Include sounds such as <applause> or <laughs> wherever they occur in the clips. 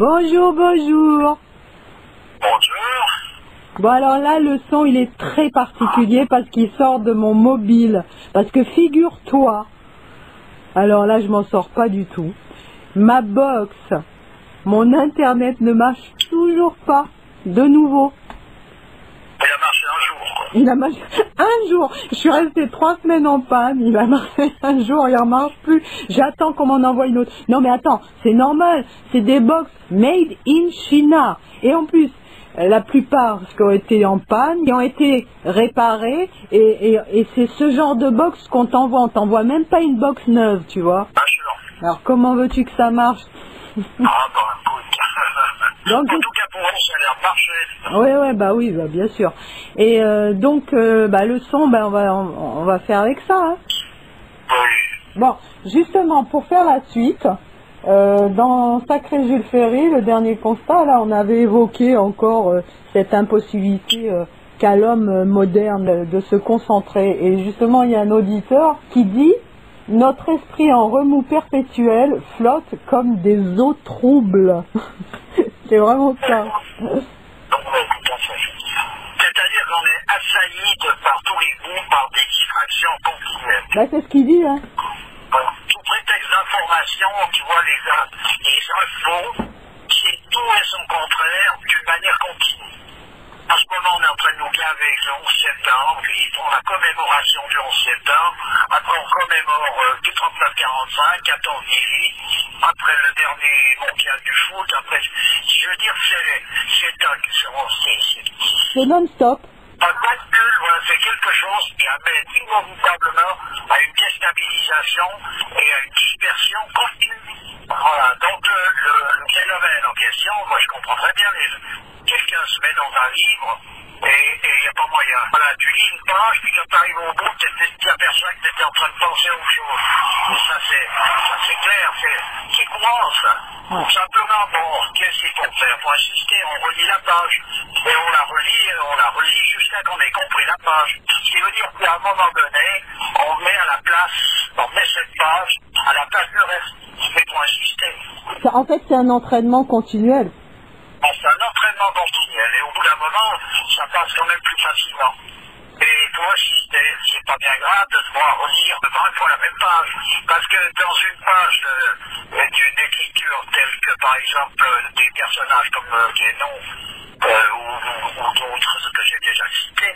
Bonjour, bonjour. Bonjour. Bon alors là, le son, il est très particulier parce qu'il sort de mon mobile. Parce que figure-toi, alors là, je m'en sors pas du tout. Ma box, mon internet ne marche toujours pas. De nouveau. Il a marché un jour. quoi. Il a marché <laughs> un jour. Je suis restée trois semaines en panne. Il a marché <laughs> un jour. Il en marche plus. J'attends qu'on m'en envoie une autre. Non mais attends, c'est normal. C'est des box made in China. Et en plus, euh, la plupart qui ont été en panne, qui ont été réparés. Et, et- et c'est ce genre de box qu'on t'envoie. On t'envoie même pas une box neuve, tu vois. D'accord. Alors comment veux-tu que ça marche? Ah écoute. Donc, en tout cas, pour ça a l'air marcher. Oui, ouais, bah oui, bah, bien sûr. Et euh, donc, euh, bah, le son, bah, on, va, on, on va faire avec ça. hein. Oui. Bon, justement, pour faire la suite, euh, dans Sacré Jules Ferry, le dernier constat, là, on avait évoqué encore cette impossibilité qu'a l'homme moderne de se concentrer. Et justement, il y a un auditeur qui dit Notre esprit en remous perpétuel flotte comme des eaux troubles. <laughs> C'est vraiment ça. Donc, oui, tout à fait. C'est-à-dire qu'on est assailli de par tous les bouts par des distractions continuelles. Bah, c'est ce qu'il dit, hein. Sous prétexte d'information, tu vois, les, les infos, c'est tout et son contraire d'une manière continue. En ce moment, on est en train de nous gaver le 11 septembre, puis ils font la commémoration du 11 septembre, après on commémore euh, du 39-45, 14-18, après le dernier mondial du foot, après, je veux dire, c'est, c'est dingue, c'est, c'est, C'est non-stop. un calcul, voilà, c'est quelque chose qui amène inévitablement à une déstabilisation et à une dispersion continue. Voilà, donc le, le, le phénomène en question, moi je comprends très bien, quelqu'un se met dans un livre et pas moyen. Voilà, tu lis une page, puis quand tu arrives au bout, tu t'aperçois que tu étais en train de penser à autre chose. Ça c'est, ça c'est clair, c'est, c'est courant ça. Simplement, bon, qu'est-ce qu'il faut faire Faut insister, on relit la page, et on la relit, et on la relit jusqu'à qu'on ait compris la page. Ce qui veut dire qu'à un moment donné, on met à la place, on met cette page à la place du reste. Mais pour insister. Ça- En fait, c'est un entraînement continuel. Bon, c'est un entraînement continuel et au bout d'un moment, ça passe quand même plus facilement. Et pour insister, c'est pas bien grave de devoir relire 20 fois la même page. Parce que dans une page d'une écriture telle que par exemple des personnages comme euh, des noms euh, ou, ou- ou d'autres que j'ai déjà cités,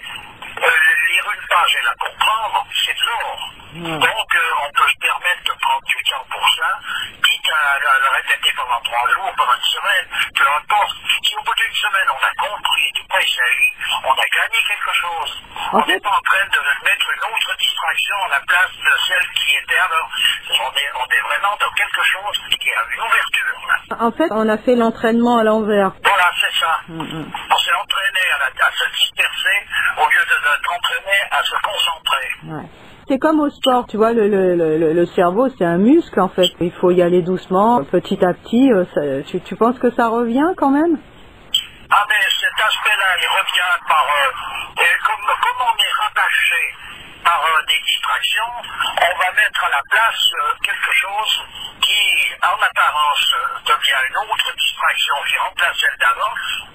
euh, lire une page et la comprendre, c'est de l'or. Donc euh, on peut se permettre de prendre du temps pour ça, quitte à, à le répéter pendant trois jours, pendant une semaine, peu importe. Si au bout d'une semaine on a compris de quoi il s'agit, on a gagné quelque chose. En on n'est fait- pas en train de mettre une autre distraction à la place de celle qui était alors. On est, on est vraiment dans quelque chose qui a une ouverture. là. En fait, on a fait l'entraînement à l'envers. Voilà, c'est ça. On s'est entraîné à, la- à se disperser au lieu de entraîné à se concentrer. Ouais. C'est comme au sport, tu vois, le, le, le, le cerveau, c'est un muscle en fait. Il faut y aller doucement, petit à petit. euh, ça- tu, tu penses que ça revient quand même? Ah mais cet aspect-là, il revient par... euh, et comme, comme on est rattaché par euh, des distractions, on va mettre à la place euh, quelque chose qui, en apparence, euh, devient une autre distraction qui remplace celle d'avant,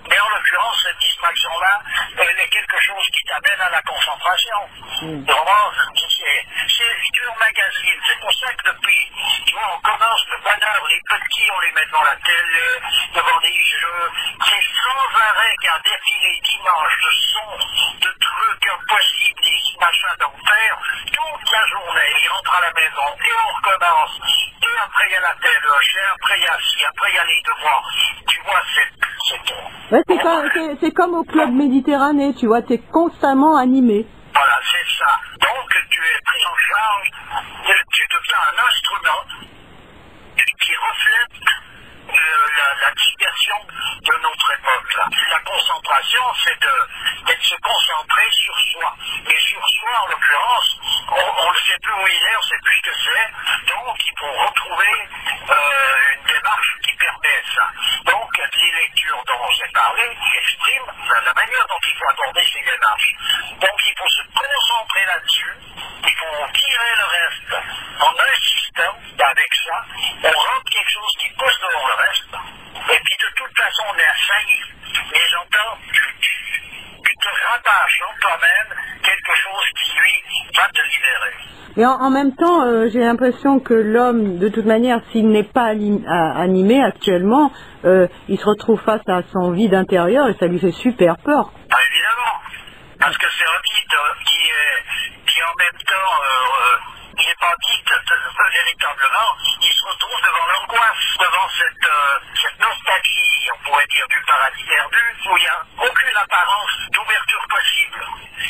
mais en l'occurrence, cette distraction-là, elle est quelque chose qui t'amène à la concentration. Vraiment, c'est c'est du magazine. C'est pour ça que depuis, tu vois, on commence le bonheur, les petits, on les met devant la télé, devant des jeux. C'est sans arrêt qu'un défilé dimanche de sons, de trucs impossibles, des machins d'enfer, toute la Ils rentrent à la maison et on recommence. Et après, il y a la téloche, et après, il y a ci, après, il y a les devoirs. Tu vois, c'est... Ouais, c'est comme, au club Méditerranée, tu vois, t'es constamment animé. Voilà, c'est ça. Donc, tu es pris en charge, tu, tu deviens un instrument qui reflète euh, la, la de notre époque. La concentration, c'est de, c'est de se concentrer sur soi. Et sur soi, en l'occurrence, on ne sait plus où il est, on ne sait plus ce que c'est. Donc, il faut retrouver euh, une démarche qui permet ça. Donc, les lectures dont j'ai parlé expriment la, la manière dont il faut aborder ces démarches. Donc, il faut se concentrer là-dessus. Il faut tirer le reste en insistant avec ça. On rentre quelque chose qui pousse devant le reste. Et puis, de rattache en toi-même quelque chose qui, lui, va te libérer. Et en, même temps, euh, j'ai l'impression que l'homme, de toute manière, s'il n'est pas animé actuellement, euh, il se retrouve face à son vide intérieur et ça lui fait super peur. Ah, évidemment. Parce que c'est un vide euh, qui est, qui en même temps, euh, euh, il n'est pas vide euh, véritablement, il se retrouve devant l'angoisse, devant cette, euh, cette nostalgie, on pourrait dire, du paradis perdu, où il n'y a aucune apparence d'ouverture possible.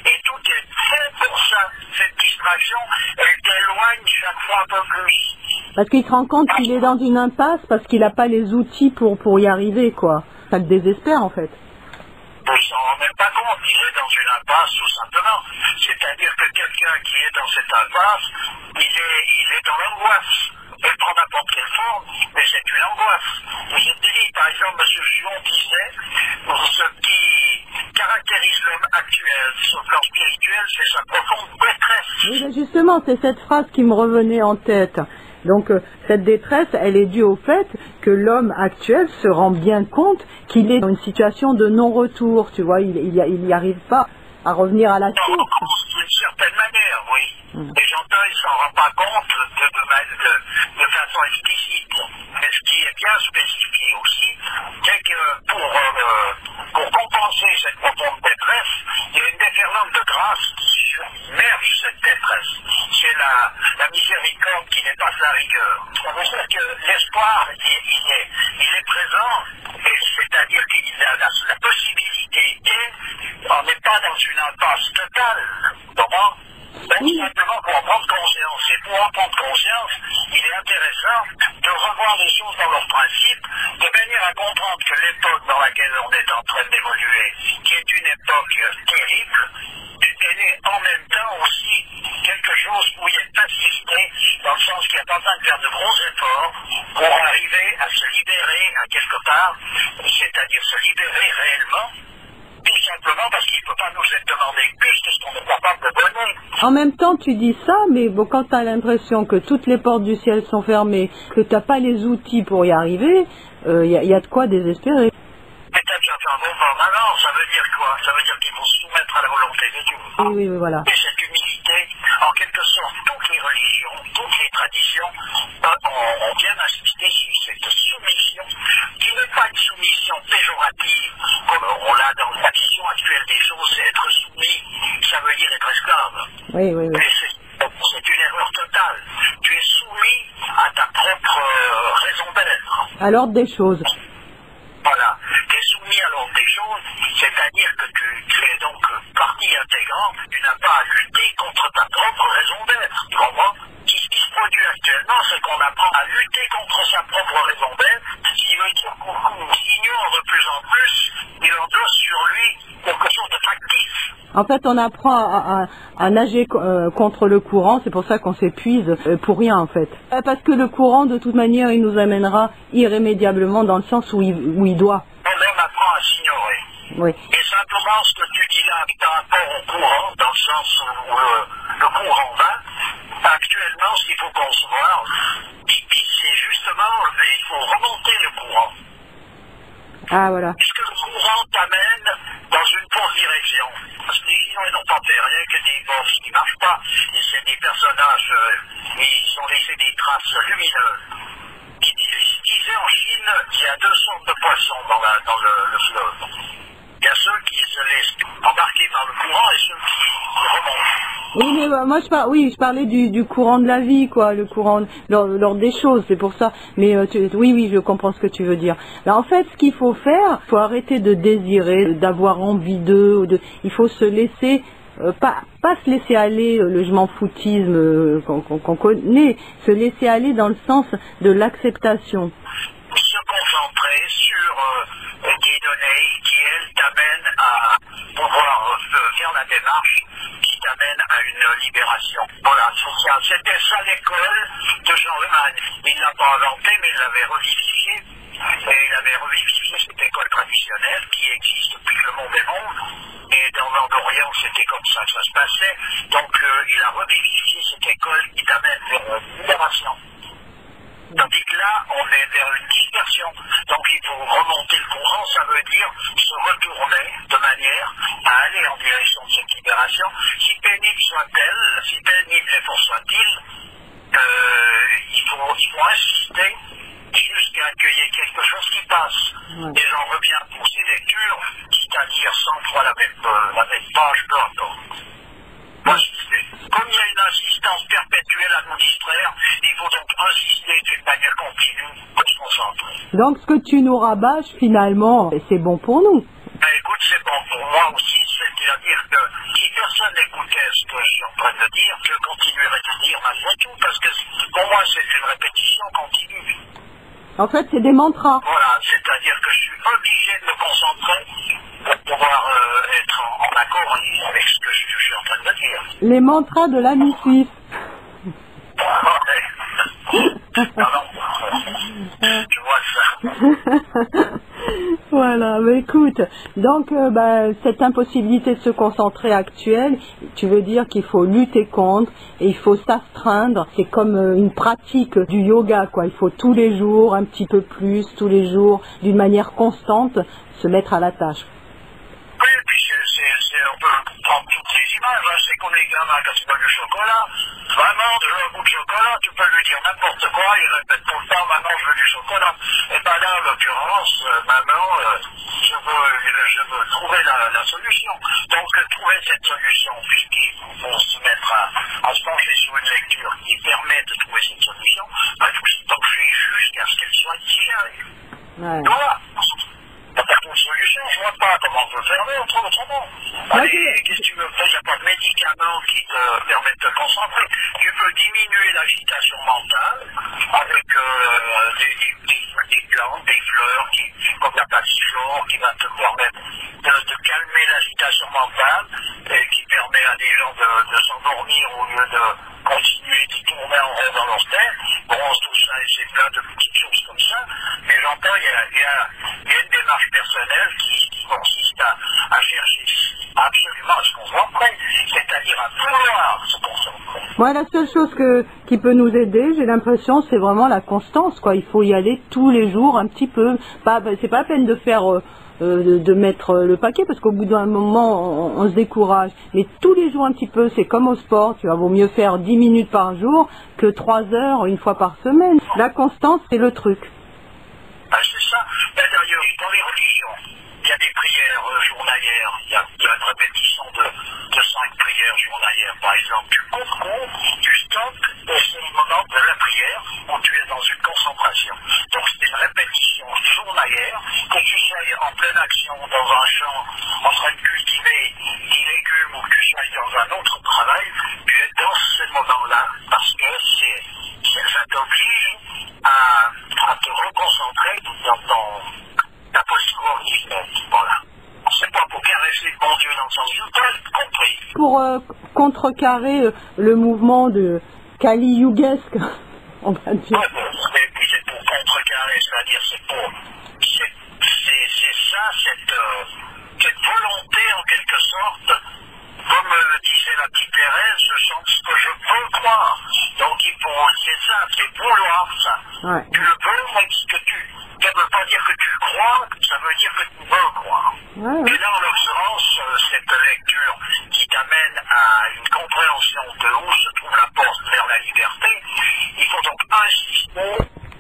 Et tout est fait pour ça. Cette distraction, elle t'éloigne chaque fois un peu plus. Parce qu'il se rend compte qu'il est dans une impasse parce qu'il n'a pas les outils pour, pour y arriver, quoi. Ça le désespère, en fait rend même pas compte, il est dans une C'est-à-dire que quelqu'un qui est dans cette impasse, il est, il est dans l'angoisse. Elle prend n'importe quelle forme, mais c'est une angoisse. Et je dis, par exemple, M. Gion disait, ce qui caractérise l'homme actuel sur le plan spirituel, c'est sa profonde détresse. Oui, justement, c'est cette phrase qui me revenait en tête. Donc, euh, cette détresse, elle est due au fait que l'homme actuel se rend bien compte qu'il est dans une situation de non-retour, tu vois, il n'y il y arrive pas à revenir à la source. d'une certaine manière, oui. Les gens ne s'en rendent pas compte de, de, de, de façon explicite. Mais ce qui est bien spécifié aussi, c'est que pour, euh, pour compenser cette profonde détresse, il y a une déferlante de grâce qui submerge cette détresse. C'est la, la miséricorde qui dépasse la rigueur. Ça veut dire que l'espoir, il, il, est, il est présent, et c'est-à-dire qu'il a la, la possibilité est, on n'est pas dans une impasse totale. Comment ben, Oui. simplement pour en prendre conscience. Et pour en prendre conscience, il est intéressant de revoir les choses dans leur principe, de manière à comprendre que l'époque dans laquelle on est en train d'évoluer, qui est une époque terrible, elle est en même temps aussi quelque chose où il y a une facilité, dans le sens qu'il n'y a pas besoin de faire de gros efforts pour arriver à se libérer à quelque part, c'est-à-dire se libérer réellement, tout simplement parce qu'il ne peut pas nous être demandé plus que ce qu'on est capable de donner. En même temps, tu dis ça, mais bon, quand tu as l'impression que toutes les portes du ciel sont fermées, que tu n'as pas les outils pour y arriver, il y, a- y a de quoi désespérer. Mais t'as fait un bon pas maintenant, ça veut dire quoi? Ça veut dire qu'il faut se soumettre à la volonté de Dieu. Oui, oui, oui, voilà. Et cette humilité, en quelque sorte, toutes les religions, toutes les traditions euh, ont, ont bien insisté sur cette soumission, qui n'est pas une soumission péjorative, comme on l'a dans la vision actuelle des choses, c'est être soumis, ça veut dire être esclave. Oui, oui, oui. Mais c'est une erreur totale. Tu es soumis à ta propre euh, raison d'être. À l'ordre des choses. Voilà. Tu es soumis à l'ordre des choses, c'est-à-dire que tu, tu es donc partie intégrante, tu n'as pas à lutter contre ta propre raison d'être. Tu comprends? Ce qui se produit actuellement, c'est qu'on apprend à lutter contre sa propre raison d'être, ce qui veut dire qu'on ignore de plus en plus, il endosse sur lui de factice. En fait, on apprend à, à- à nager euh, contre le courant, c'est pour ça qu'on s'épuise euh, pour rien en fait. Euh, Parce que le courant, de toute manière, il nous amènera irrémédiablement dans le sens où il, où il doit. Apprend à s'ignorer. Oui. Et simplement, ce que tu dis là, par rapport au courant, dans le sens où le courant va, actuellement, ce qu'il faut concevoir, c'est justement, il faut remonter le courant. Ah voilà. Puisque le courant t'amène dans une fausse direction. Parce que les gens, ils n'ont des bosses qui marchent pas. Et c'est des personnages, euh, et ils ont laissé des traces lumineuses. Ils dis- disaient en Chine, il y a deux sortes de poissons dans, le, le fleuve. Il y a ceux qui se laissent embarquer par le courant et ceux qui remontent. Oui, mais euh, moi je par... oui, je parlais du, courant de la vie, quoi, le courant, l'ordre des choses, c'est pour ça. Mais euh, oui, oui, je comprends ce que tu veux dire. Là, en fait, ce qu'il faut faire, faut arrêter de désirer, d'avoir envie d'eux, de... il faut se laisser, euh, pas, se laisser aller, euh, le je foutisme euh, qu'on qu'on connaît, se laisser aller dans le sens de l'acceptation. se concentrer sur des données qui, elles, t'amènent à pouvoir faire la démarche qui t'amène à une libération. Voilà. C'était ça l'école de Jean Riemann. Il ne l'a pas inventé, mais il l'avait revivifié. Et il avait revivifié cette école traditionnelle qui existe depuis que le monde est monde. Et dans l'Ordre d'Orient, c'était comme ça que ça se passait. Donc, euh, il a revivifié cette école qui t'amène vers la libération. Tandis que là, on est vers une dispersion. Donc il faut remonter le courant, ça veut dire se retourner de manière à aller en direction méditation, si pénible soit-elle, si pénible l'effort soit-il, euh, il, faut, il faut insister jusqu'à qu'il y ait quelque chose qui passe. Ouais. Et j'en reviens pour ces lectures, c'est-à-dire 100 fois la même, euh, la même page, peu importe. Insister. Comme il y a une insistance perpétuelle à nous distraire, il faut donc insister d'une manière continue pour se concentrer. Donc ce que tu nous rabâches finalement, c'est bon pour nous. Ben, écoute, c'est bon pour moi aussi, c'est-à-dire que si personne n'écoutait ce que je suis en train de dire, je continuerai de dire malgré tout, parce que pour moi c'est une répétition continue. En fait, c'est des mantras. Voilà, c'est-à-dire que je suis obligé de me concentrer pour pouvoir euh, être en, en accord avec ce que je, je suis en train de dire. Les mantras de. Je <laughs> <laughs> vois ça. Écoute, donc bah, cette impossibilité de se concentrer actuelle, tu veux dire qu'il faut lutter contre et il faut s'astreindre. C'est comme euh, une pratique du yoga, quoi. Il faut tous les jours, un petit peu plus, tous les jours, d'une manière constante, se mettre à la tâche. Oui, puis on peut prendre toutes les images, hein. c'est comme les gamins quand ils veulent du chocolat. Maman, je veux un bout de chocolat, tu peux lui dire n'importe quoi, il répète tout le temps, maman, je veux du chocolat. Et ben là, en l'occurrence, euh, maman, euh, je, veux, je veux trouver la, la solution. Donc, euh, trouver cette solution, puisqu'il faut se mettre à, à se pencher sur une lecture qui permet de trouver cette solution, ben, il faut se pencher jusqu'à ce qu'elle soit digérée. Ouais. Vois T'as pas une solution, je vois pas comment on peut faire autre- autrement. Allez, qu'est-ce que tu veux faire? Il n'y a pas de médicament qui te permet de te concentrer. Tu peux diminuer l'agitation mentale avec euh, des, des, des, des plantes, des fleurs, qui, comme la passiflore, qui va te permettre de, de calmer l'agitation mentale et qui permet à des gens de, de s'endormir au lieu de continuer de tourner en rond dans leur tête. Bon, tout ça, et c'est plein de petites choses comme ça. Mais j'entends, il y a, il y a- il y a une démarche personnelle qui, qui consiste à, à chercher absolument à se concentrer, c'est-à-dire à vouloir se concentrer. Moi, la seule chose qui peut nous aider, j'ai l'impression, c'est vraiment la constance. Il faut y aller tous les jours, un petit peu. Pas, c'est pas la peine de faire, euh, euh, de, mettre euh, le paquet, parce qu'au bout d'un moment, on, se décourage. Mais tous les jours, un petit peu, c'est comme au sport. Tu vois, vaut mieux faire 10 minutes par jour que 3 heures une fois par semaine. La constance, c'est le truc. Ah, c'est ça. Ben, D'ailleurs, dans les religions, il y a des prières journalières. Il y, a, il y a une de, de cinq prières journalières. Par exemple, tu cours, cours, tu stoppes, c'est le moment de la prière où tu es dans une concentration. Donc, c'est une répétition journalière. Que tu sois en pleine action dans un champ, en train de cultiver des légumes ou que tu sois dans un autre travail, tu es dans ce moment-là parce que c'est, c'est- ça t'oblige à, à te reconcentrer dans, dans ta posture originelle. Voilà. C'est pas pour caresser le bon Dieu dans le sens du tel, compris. Pour euh, contrecarrer euh, le mouvement de Kali-Yugesque, <laughs> on va dire. Ouais, bon, et puis c'est pour contrecarrer, c'est-à-dire c'est pour. C'est, ça, cette, euh, cette volonté en quelque sorte, comme euh, disait la petite Thérèse, je chante ce que je veux croire. Donc c'est ça, c'est vouloir ça. Ouais. Tu le même si que tu. Ça ne veut pas dire que tu crois, ça veut dire que tu veux croire. Ouais, ouais. Et là, en l'occurrence, euh, cette lecture qui t'amène à une compréhension de où se trouve la porte vers la liberté, il faut donc insister,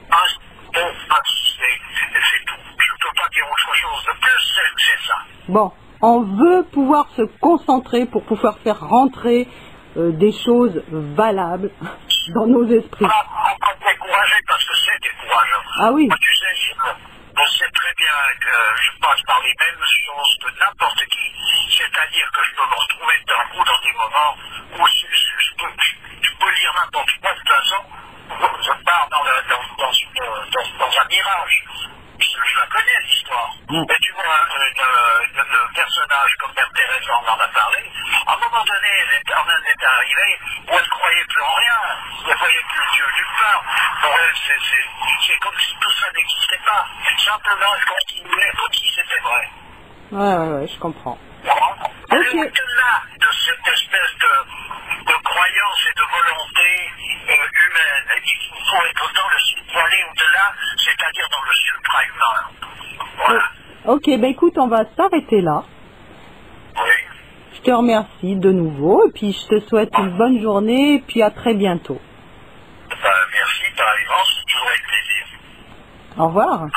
insister, insister. Et c'est tout. Je ne peux pas dire autre chose de plus, c'est, c'est ça. Bon, on veut pouvoir se concentrer pour pouvoir faire rentrer euh, des choses valables <laughs> dans nos esprits. Pas, pas décourager parce que c'est décourageant. Ah oui. Moi, tu sais, je, je sais très bien que je passe par les mêmes choses que n'importe qui. C'est-à-dire que je peux me retrouver d'un coup dans des moments où je, je- je peux, je, je peux lire n'importe quoi. De toute façon, je pars dans, le, dans, dans, une, dans, dans un mirage. Je, je la connais, l'histoire. Mm. Et tu vois, euh, le, personnage comme Thérèse en en a parlé, à un moment donné, elle est, arrivée où elle ne croyait plus en rien. Elle ne voyait plus Dieu nulle part. Pour elle, c'est, comme si tout ça n'existait pas. Simplement, elle continuait comme si c'était vrai. Ouais, ouais, ouais, je comprends. Et au-delà de cette espèce de, de croyance et de volonté euh, humaine, il faut être dans le aller au-delà, c'est-à-dire dans le supra-humain. Voilà. Ok, ben écoute, on va s'arrêter là. Oui. Je te remercie de nouveau et puis je te souhaite une bonne journée et puis à très bientôt. Ben, merci, pareillement, c'est toujours avec plaisir. Au revoir.